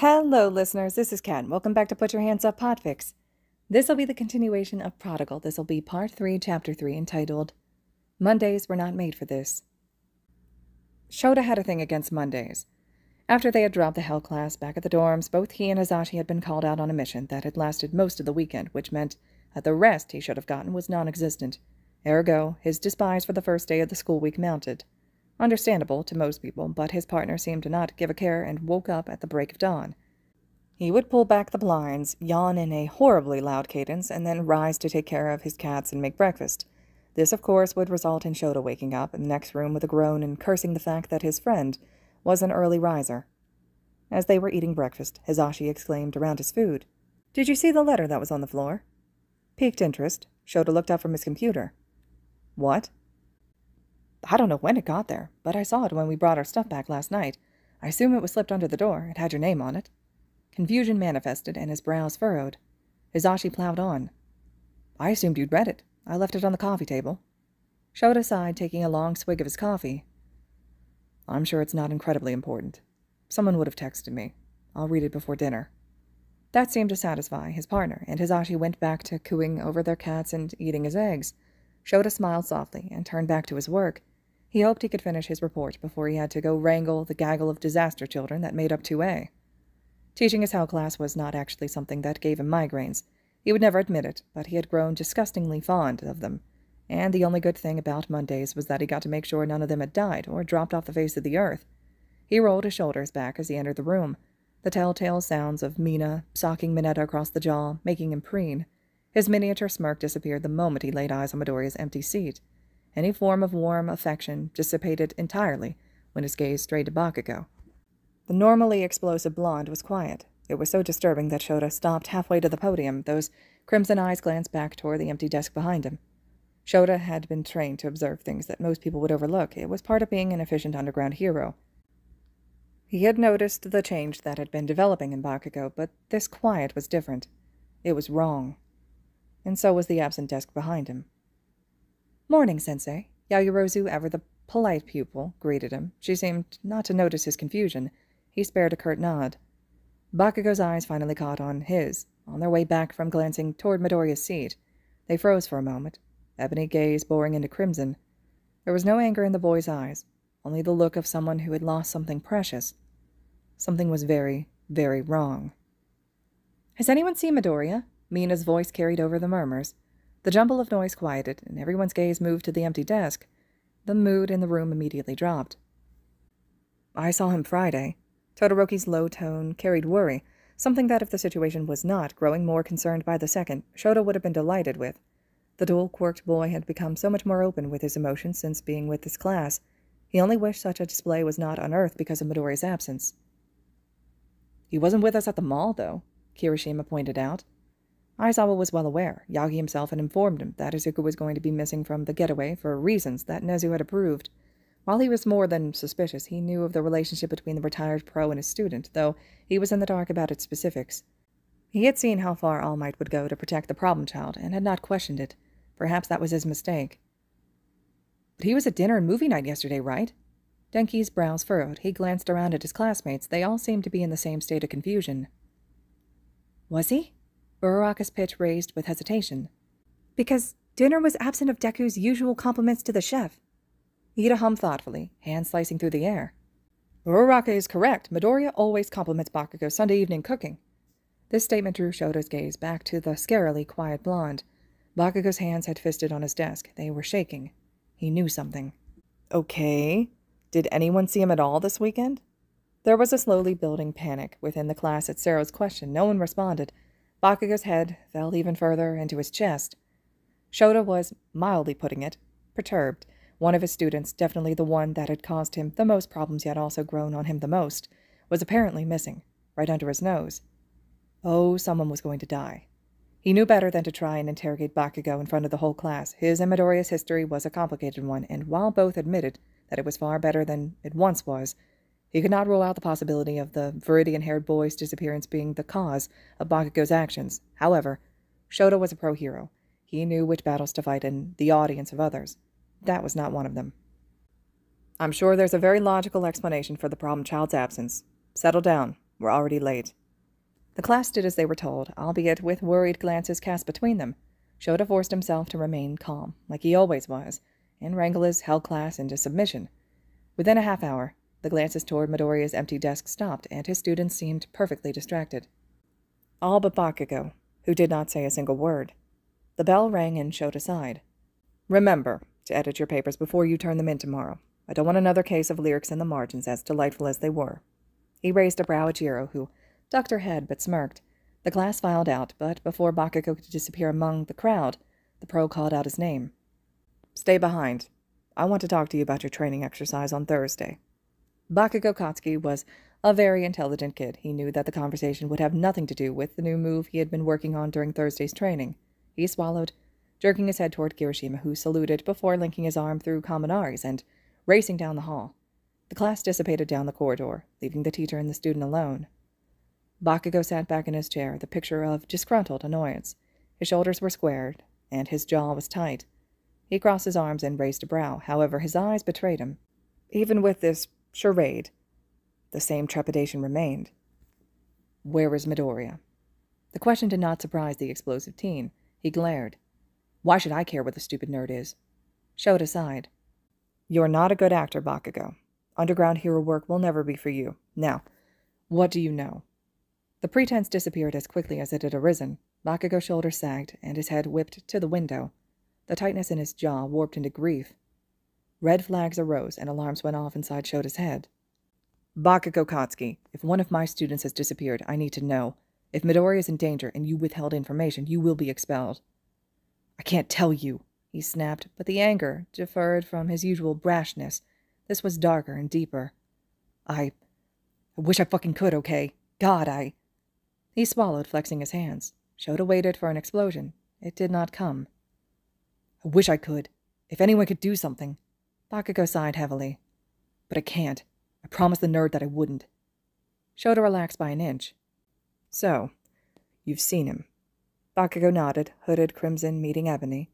Hello, listeners. This is Kat. Welcome back to Put Your Hands Up Podfics. This will be the continuation of Prodigal. This will be part 3, chapter 3, entitled Mondays Were Not Made for This. Shota had a thing against Mondays. After they had dropped the Hell class back at the dorms, both he and Hizashi had been called out on a mission that had lasted most of the weekend, which meant that the rest he should have gotten was non existent. Ergo, his despise for the first day of the school week mounted. Understandable to most people, but his partner seemed to not give a care and woke up at the break of dawn. He would pull back the blinds, yawn in a horribly loud cadence, and then rise to take care of his cats and make breakfast. This, of course, would result in Shota waking up in the next room with a groan and cursing the fact that his friend was an early riser. As they were eating breakfast, Hizashi exclaimed around his food, Did you see the letter that was on the floor? Piqued interest, Shota looked up from his computer. What? I don't know when it got there, but I saw it when we brought our stuff back last night. I assume it was slipped under the door. It had your name on it. Confusion manifested, and his brows furrowed. Hizashi plowed on. I assumed you'd read it. I left it on the coffee table. Shota sighed, taking a long swig of his coffee. I'm sure it's not incredibly important. Someone would have texted me. I'll read it before dinner. That seemed to satisfy his partner, and Hizashi went back to cooing over their cats and eating his eggs. Shota smiled softly and turned back to his work. He hoped he could finish his report before he had to go wrangle the gaggle of disaster children that made up 2A. Teaching his Hell class was not actually something that gave him migraines. He would never admit it, but he had grown disgustingly fond of them. And the only good thing about Mondays was that he got to make sure none of them had died or dropped off the face of the earth. He rolled his shoulders back as he entered the room, the telltale sounds of Mina socking Minetta across the jaw, making him preen. His miniature smirk disappeared the moment he laid eyes on Midoriya's empty seat. Any form of warm affection dissipated entirely when his gaze strayed to Bakugo. The normally explosive blonde was quiet. It was so disturbing that Shota stopped halfway to the podium, those crimson eyes glanced back toward the empty desk behind him. Shota had been trained to observe things that most people would overlook. It was part of being an efficient underground hero. He had noticed the change that had been developing in Bakugo, but this quiet was different. It was wrong. And so was the absent desk behind him. Morning, Sensei. Yaoyorozu, ever the polite pupil, greeted him. She seemed not to notice his confusion. He spared a curt nod. Bakugo's eyes finally caught on his, on their way back from glancing toward Midoriya's seat. They froze for a moment, ebony gaze boring into crimson. There was no anger in the boy's eyes, only the look of someone who had lost something precious. Something was very, very wrong. Has anyone seen Midoriya? Mina's voice carried over the murmurs. The jumble of noise quieted, and everyone's gaze moved to the empty desk. The mood in the room immediately dropped. I saw him Friday. Todoroki's low tone carried worry, something that if the situation was not growing more concerned by the second, Shota would have been delighted with. The dual-quirked boy had become so much more open with his emotions since being with this class. He only wished such a display was not unearthed because of Midoriya's absence. He wasn't with us at the mall, though, Kirishima pointed out. Aizawa was well aware. Yagi himself had informed him that Izuku was going to be missing from the getaway for reasons that Nezu had approved. While he was more than suspicious, he knew of the relationship between the retired pro and his student, though he was in the dark about its specifics. He had seen how far All Might would go to protect the problem child, and had not questioned it. Perhaps that was his mistake. But he was at dinner and movie night yesterday, right? Denki's brows furrowed. He glanced around at his classmates. They all seemed to be in the same state of confusion. Was he? Uraraka's pitch raised with hesitation. Because dinner was absent of Deku's usual compliments to the chef. Ida hummed thoughtfully, hand slicing through the air. Uraraka is correct. Midoriya always compliments Bakugo's Sunday evening cooking. This statement drew Shota's gaze back to the scarily quiet blonde. Bakugo's hands had fisted on his desk. They were shaking. He knew something. Okay. Did anyone see him at all this weekend? There was a slowly building panic within the class at Sero's question. No one responded. Bakugo's head fell even further into his chest. Shota was, mildly putting it, perturbed. One of his students, definitely the one that had caused him the most problems yet also grown on him the most, was apparently missing, right under his nose. Oh, someone was going to die. He knew better than to try and interrogate Bakugo in front of the whole class. His and Midoriya's history was a complicated one, and while both admitted that it was far better than it once was, he could not rule out the possibility of the Viridian haired boy's disappearance being the cause of Bakugo's actions. However, Shota was a pro hero. He knew which battles to fight in the audience of others. That was not one of them. I'm sure there's a very logical explanation for the problem child's absence. Settle down, We're already late. The class did as they were told, albeit with worried glances cast between them. Shota forced himself to remain calm, like he always was, and wrangle his hell class into submission. Within a half hour, the glances toward Midoriya's empty desk stopped, and his students seemed perfectly distracted. All but Bakugo, who did not say a single word. The bell rang and Shota sighed. Remember to edit your papers before you turn them in tomorrow. I don't want another case of lyrics in the margins, as delightful as they were. He raised a brow at Jiro, who ducked her head but smirked. The class filed out, but before Bakugo could disappear among the crowd, the pro called out his name. Stay behind. I want to talk to you about your training exercise on Thursday. Bakugo Katsuki was a very intelligent kid. He knew that the conversation would have nothing to do with the new move he had been working on during Thursday's training. He swallowed, jerking his head toward Kirishima, who saluted before linking his arm through Kaminari's and racing down the hall. The class dissipated down the corridor, leaving the teacher and the student alone. Bakugo sat back in his chair, the picture of disgruntled annoyance. His shoulders were squared, and his jaw was tight. He crossed his arms and raised a brow. However, his eyes betrayed him. Even with this charade, the same trepidation remained. Where is Midoriya? The question did not surprise the explosive teen. He glared. Why should I care what the stupid nerd is? Shota aside. You're not a good actor, Bakugo. Underground hero work will never be for you. Now, what do you know? The pretense disappeared as quickly as it had arisen. Bakugo's shoulders sagged, and his head whipped to the window. The tightness in his jaw warped into grief. Red flags arose, and alarms went off inside Shota's head. Bakugo Katsuki, if one of my students has disappeared, I need to know. If Midoriya is in danger and you withheld information, you will be expelled. I can't tell you, he snapped, but the anger deferred from his usual brashness. This was darker and deeper. I. I wish I fucking could, okay? God, I. He swallowed, flexing his hands. Shota waited for an explosion. It did not come. I wish I could. If anyone could do something. Bakugo sighed heavily. But I can't. I promised the nerd that I wouldn't. Shota relaxed by an inch. So, you've seen him. Bakugo nodded, hooded crimson meeting ebony.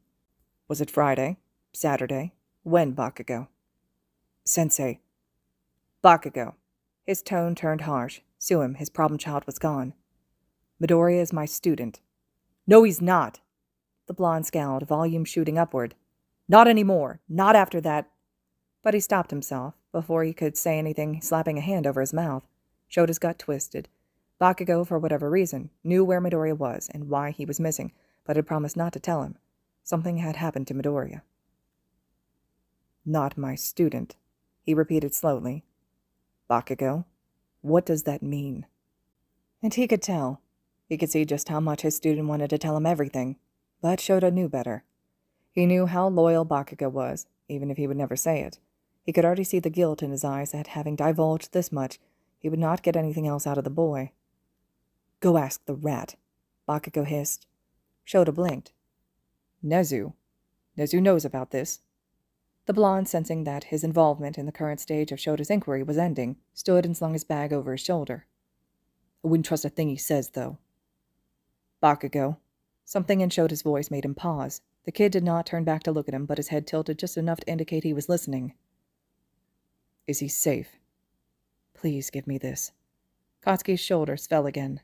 Was it Friday? Saturday? When, Bakugo? Sensei. Bakugo. His tone turned harsh. Sue him, his problem child was gone. Midoriya is my student. No, he's not. The blonde scowled, volume shooting upward. Not anymore. Not after that. But he stopped himself. Before he could say anything, slapping a hand over his mouth. Shota's gut twisted. Bakugo, for whatever reason, knew where Midoriya was and why he was missing, but had promised not to tell him. Something had happened to Midoriya. Not my student, he repeated slowly. Bakugo, what does that mean? And he could tell. He could see just how much his student wanted to tell him everything, but Shota knew better. He knew how loyal Bakugo was, even if he would never say it. He could already see the guilt in his eyes at having divulged this much. He would not get anything else out of the boy. Go ask the rat, Bakugo hissed. Shota blinked. Nezu. Nezu knows about this. The blonde, sensing that his involvement in the current stage of Shota's inquiry was ending, stood and slung his bag over his shoulder. I wouldn't trust a thing he says, though. Bakugo. Something in Shota's voice made him pause. The kid did not turn back to look at him, but his head tilted just enough to indicate he was listening. Is he safe? Please give me this. Katsuki's shoulders fell again.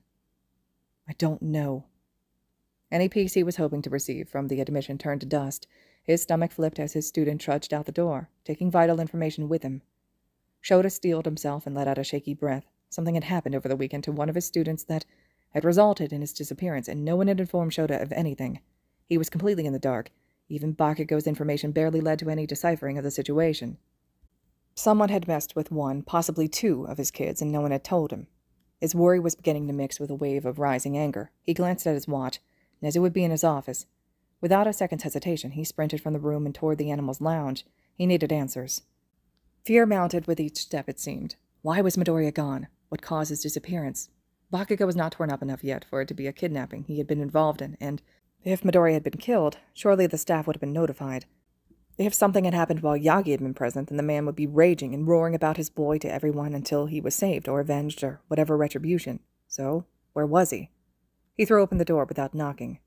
I don't know. Any peace he was hoping to receive from the admission turned to dust. His stomach flipped as his student trudged out the door, taking vital information with him. Shota steeled himself and let out a shaky breath. Something had happened over the weekend to one of his students that had resulted in his disappearance, and no one had informed Shota of anything. He was completely in the dark. Even Bakugo's information barely led to any deciphering of the situation. Someone had messed with one, possibly two, of his kids, and no one had told him. His worry was beginning to mix with a wave of rising anger. He glanced at his watch. as it would be in his office. Without a second's hesitation, he sprinted from the room and toward the animal's lounge. He needed answers. Fear mounted with each step, it seemed. Why was Midoriya gone? What caused his disappearance? Bakugo was not torn up enough yet for it to be a kidnapping he had been involved in, and if Midoriya had been killed, surely the staff would have been notified. If something had happened while Yagi had been present, then the man would be raging and roaring about his boy to everyone until he was saved or avenged or whatever retribution. So, where was he? He threw open the door without knocking.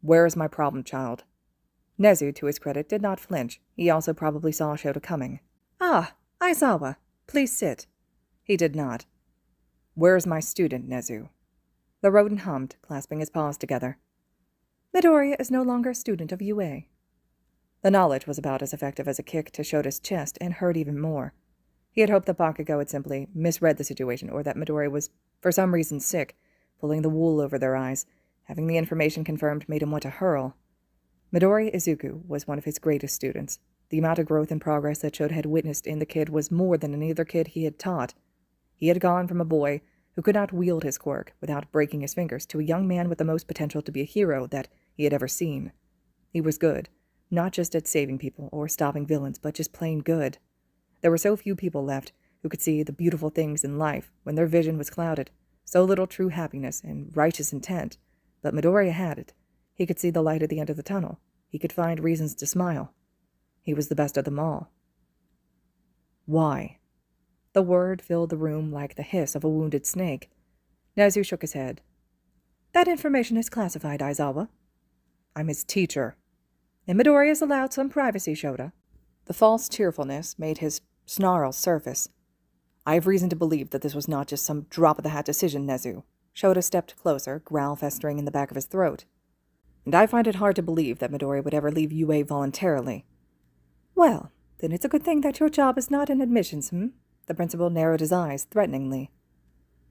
Where is my problem child? Nezu, to his credit, did not flinch. He also probably saw Shota coming. Ah, Aizawa, please sit. He did not. Where's my student, Nezu? The rodent hummed, clasping his paws together. Midoriya is no longer a student of UA. The knowledge was about as effective as a kick to Shota's chest and hurt even more. He had hoped that Bakugo had simply misread the situation or that Midoriya was, for some reason, sick, pulling the wool over their eyes. Having the information confirmed made him want to hurl. Midoriya Izuku was one of his greatest students. The amount of growth and progress that Shota had witnessed in the kid was more than any other kid he had taught. He had gone from a boy who could not wield his quirk without breaking his fingers to a young man with the most potential to be a hero that he had ever seen. He was good, not just at saving people or stopping villains, but just plain good. There were so few people left who could see the beautiful things in life when their vision was clouded, so little true happiness and righteous intent. But Midoriya had it. He could see the light at the end of the tunnel. He could find reasons to smile. He was the best of them all. Why? The word filled the room like the hiss of a wounded snake. Nezu shook his head. That information is classified, Aizawa. I'm his teacher. And Midoriya is allowed some privacy, Shota. The false cheerfulness made his snarl surface. I have reason to believe that this was not just some drop of the hat decision, Nezu. Shota stepped closer, growl festering in the back of his throat. And I find it hard to believe that Midoriya would ever leave UA voluntarily. Well, then it's a good thing that your job is not in admissions, hmm? The principal narrowed his eyes threateningly.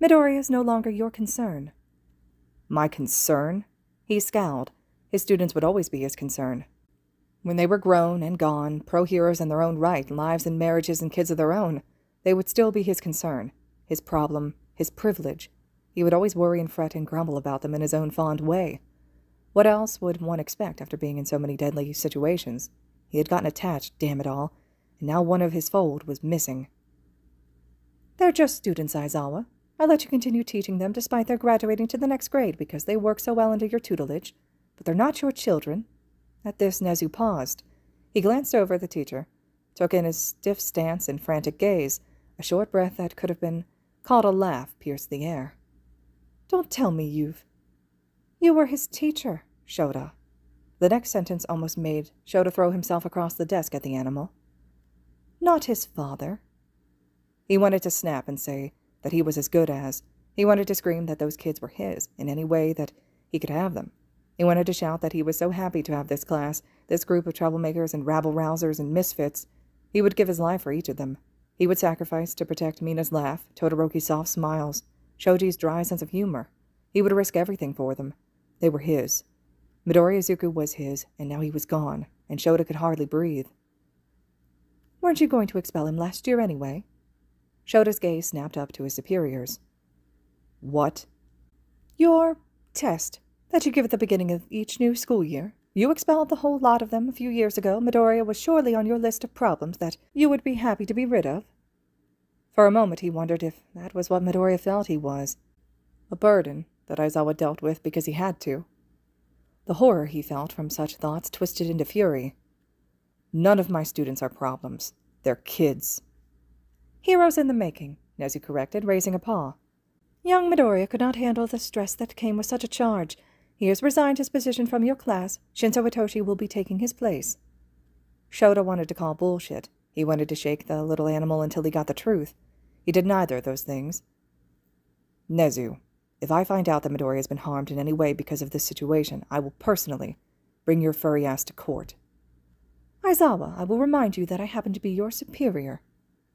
Midoriya is no longer your concern. My concern? He scowled. His students would always be his concern. When they were grown and gone, pro heroes in their own right, lives and marriages and kids of their own, they would still be his concern, his problem, his privilege. He would always worry and fret and grumble about them in his own fond way. What else would one expect after being in so many deadly situations? He had gotten attached, damn it all, and now one of his fold was missing. They're just students, Aizawa. I let you continue teaching them despite their graduating to the next grade because they work so well under your tutelage. But they're not your children, at this, Nezu paused. He glanced over at the teacher, took in his stiff stance and frantic gaze. A short breath that could have been called a laugh pierced the air. Don't tell me you've. You were his teacher, Shota. The next sentence almost made Shota throw himself across the desk at the animal. Not his father. He wanted to snap and say that he was as good as. He wanted to scream that those kids were his in any way that he could have them. He wanted to shout that he was so happy to have this class, this group of troublemakers and rabble rousers and misfits. He would give his life for each of them. He would sacrifice to protect Mina's laugh, Todoroki's soft smiles, Shoji's dry sense of humor. He would risk everything for them. They were his. Midoriya Izuku was his, and now he was gone, and Shota could hardly breathe. Weren't you going to expel him last year anyway? Shota's gaze snapped up to his superiors. What? Your test that you give at the beginning of each new school year. You expelled the whole lot of them a few years ago. Midoriya was surely on your list of problems that you would be happy to be rid of. For a moment he wondered if that was what Midoriya felt he was. A burden that Aizawa dealt with because he had to. The horror he felt from such thoughts twisted into fury. None of my students are problems. They're kids. Heroes in the making, Nezu corrected, raising a paw. Young Midoriya could not handle the stress that came with such a charge, he has resigned his position from your class. Shinso Hitoshi will be taking his place. Shota wanted to call bullshit. He wanted to shake the little animal until he got the truth. He did neither of those things. Nezu, if I find out that Midoriya has been harmed in any way because of this situation, I will personally bring your furry ass to court. Aizawa, I will remind you that I happen to be your superior.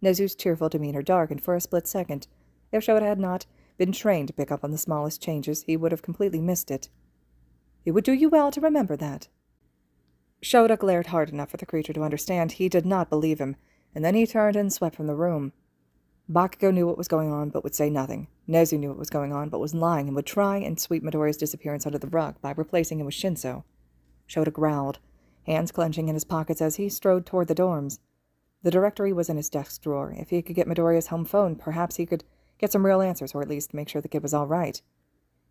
Nezu's cheerful demeanor darkened for a split second. If Shota had not been trained to pick up on the smallest changes, he would have completely missed it. It would do you well to remember that. Shota glared hard enough for the creature to understand he did not believe him, and then he turned and swept from the room. Bakugo knew what was going on, but would say nothing. Nezu knew what was going on, but was lying and would try and sweep Midoriya's disappearance under the rug by replacing him with Shinso. Shota growled, hands clenching in his pockets as he strode toward the dorms. The directory was in his desk drawer. If he could get Midoriya's home phone, perhaps he could get some real answers, or at least make sure the kid was all right.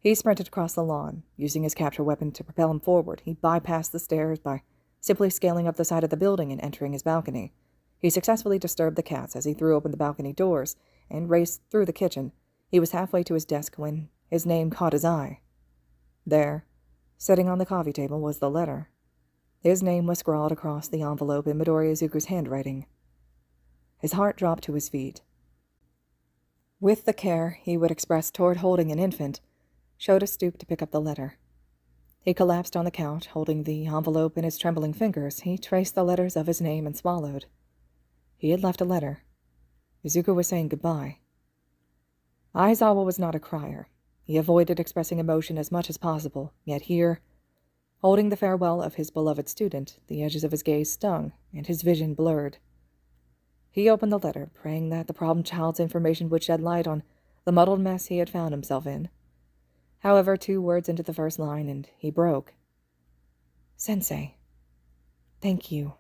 He sprinted across the lawn, using his capture weapon to propel him forward. He bypassed the stairs by simply scaling up the side of the building and entering his balcony. He successfully disturbed the cats as he threw open the balcony doors and raced through the kitchen. He was halfway to his desk when his name caught his eye. There, sitting on the coffee table, was the letter. His name was scrawled across the envelope in Midoriya Izuku's handwriting. His heart dropped to his feet. With the care he would express toward holding an infant, Shota stooped to pick up the letter. He collapsed on the couch, holding the envelope in his trembling fingers. He traced the letters of his name and swallowed. He had left a letter. Izuku was saying goodbye. Aizawa was not a crier. He avoided expressing emotion as much as possible, yet here, holding the farewell of his beloved student, the edges of his gaze stung, and his vision blurred. He opened the letter, praying that the problem child's information would shed light on the muddled mess he had found himself in. However, two words into the first line, and he broke. Sensei. Thank you.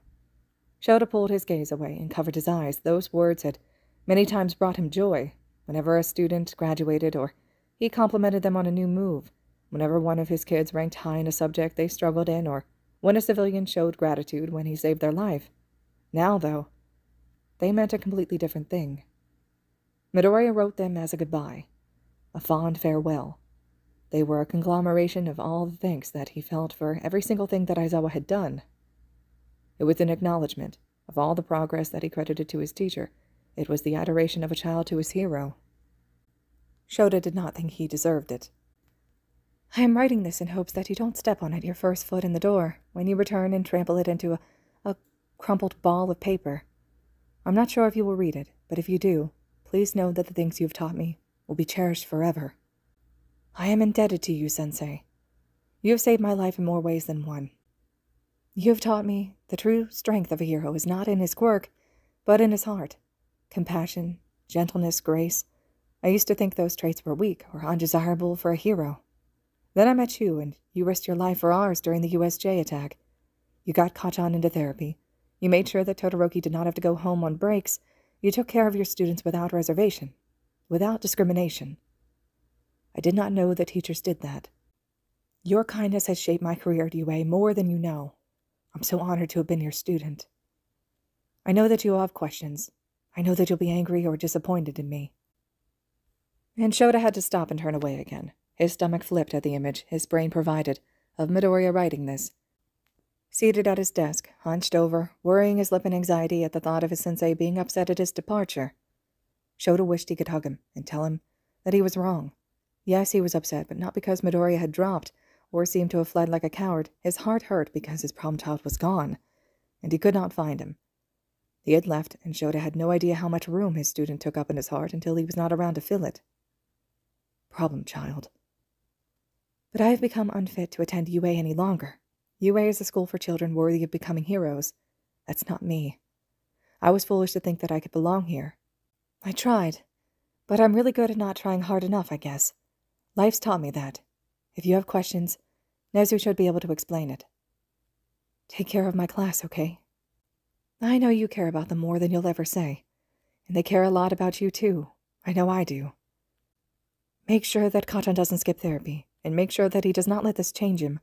Shota pulled his gaze away and covered his eyes. Those words had many times brought him joy. Whenever a student graduated or he complimented them on a new move, whenever one of his kids ranked high in a subject they struggled in, or when a civilian showed gratitude when he saved their life. Now, though, they meant a completely different thing. Midoriya wrote them as a goodbye, a fond farewell. They were a conglomeration of all the thanks that he felt for every single thing that Aizawa had done. It was an acknowledgement of all the progress that he credited to his teacher. It was the adoration of a child to his hero. Shota did not think he deserved it. I am writing this in hopes that you don't step on it your first foot in the door when you return and trample it into a, a crumpled ball of paper. I'm not sure if you will read it, but if you do, please know that the things you have taught me will be cherished forever. I am indebted to you, Sensei. You have saved my life in more ways than one. You have taught me the true strength of a hero is not in his quirk, but in his heart. Compassion, gentleness, grace. I used to think those traits were weak or undesirable for a hero. Then I met you, and you risked your life for ours during the USJ attack. You got Kacchan into therapy, you made sure that Todoroki did not have to go home on breaks. You took care of your students without reservation, without discrimination. I did not know that teachers did that. Your kindness has shaped my career at UA more than you know. I'm so honored to have been your student. I know that you'll have questions. I know that you'll be angry or disappointed in me. And Shota had to stop and turn away again. His stomach flipped at the image his brain provided of Midoriya writing this, Seated at his desk, hunched over, worrying his lip in anxiety at the thought of his sensei being upset at his departure, Shota wished he could hug him and tell him that he was wrong. Yes, he was upset, but not because Midoriya had dropped or seemed to have fled like a coward. His heart hurt because his problem child was gone, and he could not find him. He had left, and Shota had no idea how much room his student took up in his heart until he was not around to fill it. Problem child. But I have become unfit to attend UA any longer. UA is a school for children worthy of becoming heroes. That's not me. I was foolish to think that I could belong here. I tried, but I'm really good at not trying hard enough, I guess. Life's taught me that. If you have questions, Nezu should be able to explain it. Take care of my class, okay? I know you care about them more than you'll ever say, and they care a lot about you, too. I know I do. Make sure that Kacchan doesn't skip therapy, and make sure that he does not let this change him.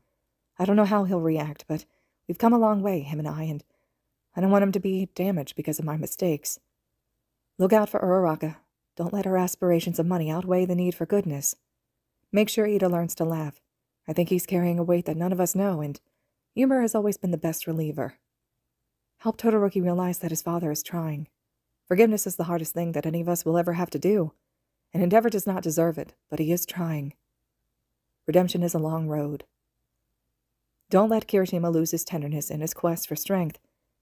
I don't know how he'll react, but we've come a long way, him and I, and I don't want him to be damaged because of my mistakes. Look out for Uraraka. Don't let her aspirations of money outweigh the need for goodness. Make sure Ida learns to laugh. I think he's carrying a weight that none of us know, and humor has always been the best reliever. Help Todoroki realize that his father is trying. Forgiveness is the hardest thing that any of us will ever have to do, and Endeavor does not deserve it, but he is trying. Redemption is a long road. Don't let Kirishima lose his tenderness in his quest for strength.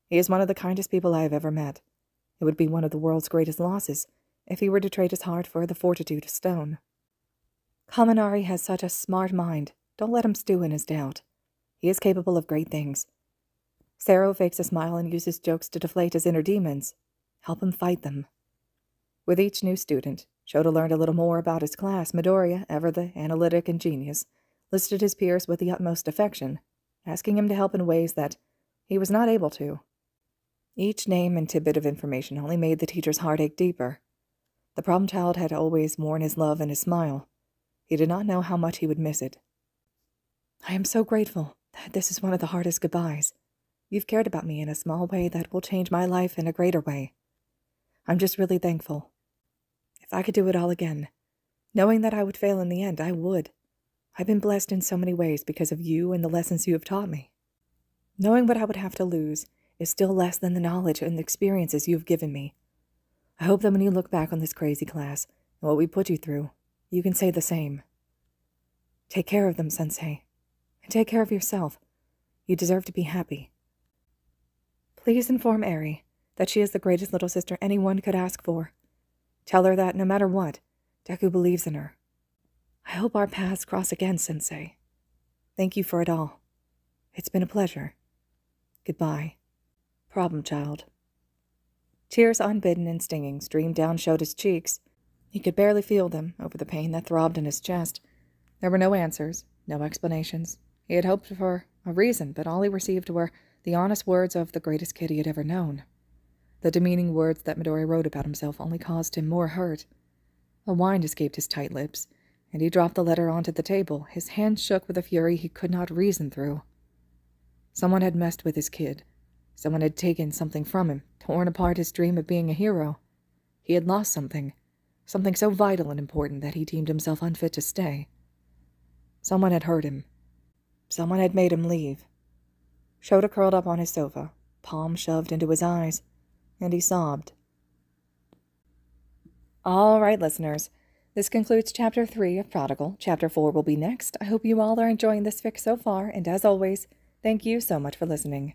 He is one of the kindest people I have ever met. It would be one of the world's greatest losses if he were to trade his heart for the fortitude of stone. Kaminari has such a smart mind. Don't let him stew in his doubt. He is capable of great things. Sero fakes a smile and uses jokes to deflate his inner demons. Help him fight them. With each new student, Shota learned a little more about his class. Midoriya, ever the analytic and genius, listed his peers with the utmost affection asking him to help in ways that he was not able to. Each name and tidbit of information only made the teacher's heart ache deeper. The problem child had always worn his love and his smile. He did not know how much he would miss it. I am so grateful that this is one of the hardest goodbyes. You've cared about me in a small way that will change my life in a greater way. I'm just really thankful. If I could do it all again, knowing that I would fail in the end, I would. I've been blessed in so many ways because of you and the lessons you have taught me. Knowing what I would have to lose is still less than the knowledge and experiences you have given me. I hope that when you look back on this crazy class and what we put you through, you can say the same. Take care of them, Sensei. And take care of yourself. You deserve to be happy. Please inform Eri that she is the greatest little sister anyone could ask for. Tell her that no matter what, Deku believes in her. I hope our paths cross again, Sensei. Thank you for it all. It's been a pleasure. Goodbye. Problem child. Tears unbidden and stinging streamed down Shota's cheeks. He could barely feel them over the pain that throbbed in his chest. There were no answers, no explanations. He had hoped for a reason, but all he received were the honest words of the greatest kid he had ever known. The demeaning words that Midoriya wrote about himself only caused him more hurt. A whine escaped his tight lips, and he dropped the letter onto the table. His hands shook with a fury he could not reason through. Someone had messed with his kid. Someone had taken something from him, torn apart his dream of being a hero. He had lost something, something so vital and important that he deemed himself unfit to stay. Someone had hurt him. Someone had made him leave. Shota curled up on his sofa, palm shoved into his eyes, and he sobbed. All right, listeners. This concludes Chapter 3 of Prodigal. Chapter 4 will be next. I hope you all are enjoying this fic so far, and as always, thank you so much for listening.